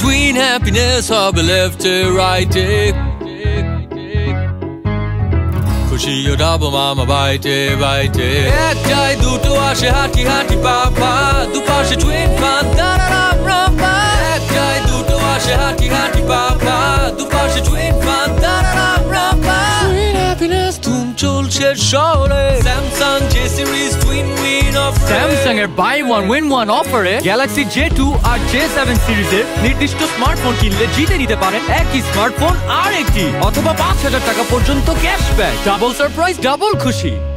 Twin happiness হবে left এ right এ খুশি O double মামা বাইটে বাইটে। একটাই দুটো আসে হাঁটি হাঁটি পাপা। দুপাশে টুইন ফান দাঁড়ারাম রাম্পা একটাই দুটো আসে হাঁটি হাঁটি পাপা। দুপাশে টুইন ফান দাঁড়ারাম রাম্পা টুইন হ্যাপিনেস ধুম চলছে শহরে। স্যামসাং স্যামসাং এর বাই ওয়ান উইন ওয়ান অফারে গ্যালাক্সি জে টু আর জে সেভেন সিরিজের নির্দিষ্ট স্মার্টফোন কিনলে জিতে নিতে পারেন একই স্মার্টফোন আর একটি, অথবা পাঁচ হাজার টাকা পর্যন্ত ক্যাশব্যাক ডাবল সারপ্রাইজ ডাবল খুশি।